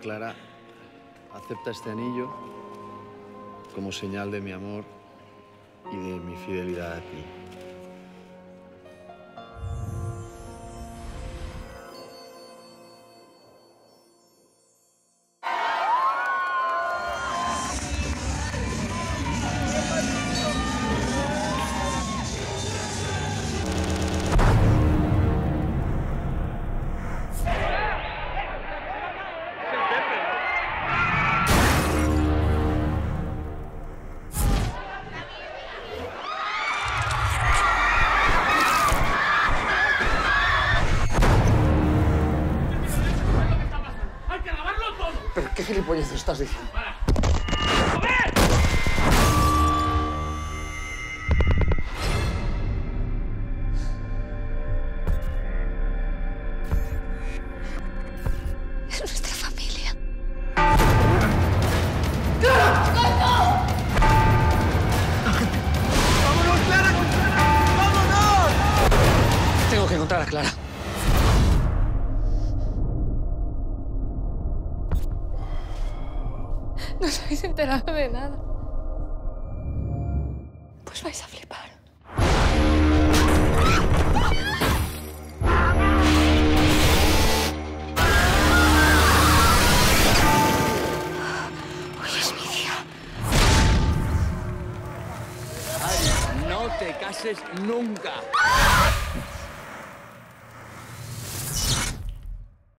Clara, acepta este anillo como señal de mi amor y de mi fidelidad a ti. ¿Pero qué gilipolleces estás diciendo? Es nuestra familia. Tengo que encontrar a Clara. No os habéis enterado de nada. Pues vais a flipar. Hoy es mi día. No te cases nunca.